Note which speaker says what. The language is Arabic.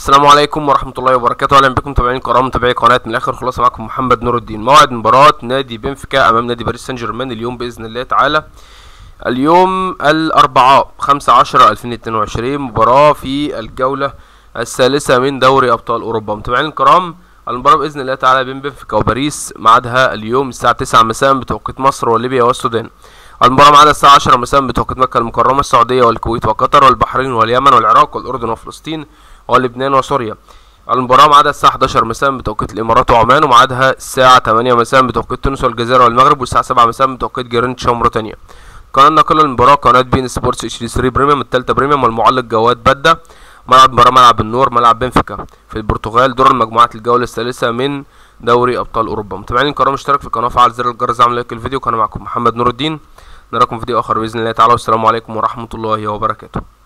Speaker 1: السلام عليكم ورحمة الله وبركاته. أهلا بكم. متابعين الكرام متابعي قناة من الآخر. خلاصة معكم محمد نور الدين. موعد مباراة نادي بنفيكا أمام نادي باريس سان جيرمان اليوم بإذن الله تعالى. اليوم الأربعاء خمسة عشرة ألفين اتنين وعشرين مباراة في الجولة الثالثة من دوري أبطال أوروبا. متابعين الكرام المباراة بإذن الله تعالى بين بنفيكا وباريس ميعادها اليوم الساعة تسعة مساء بتوقيت مصر وليبيا والسودان. المباراة معانا الساعة 10 مساء بتوقيت مكة المكرمة السعودية والكويت وقطر والبحرين واليمن والعراق والأردن وفلسطين ولبنان وسوريا. المباراة ميعادها الساعة 11 مساء بتوقيت الإمارات وعمان وميعادها الساعة 8 مساء بتوقيت تونس والجزائر والمغرب والساعة 7 مساء بتوقيت جرينتش وموريتانيا. قناة نقل المباراة قناة beIN Sports HD 3 premium التالتة premium والمعلق جواد بدة. ملعب مباراة ملعب النور ملعب بنفيكا. في البرتغال دور المجموعات الجولة الثالثة من دوري أبطال أوروبا. متابعين الكرام اشترك في القناة وفعل زر الجرس اعمل like الفيديو كان معكم محمد نور الدين. نراكم في فيديو آخر بإذن الله تعالى والسلام عليكم ورحمة الله وبركاته.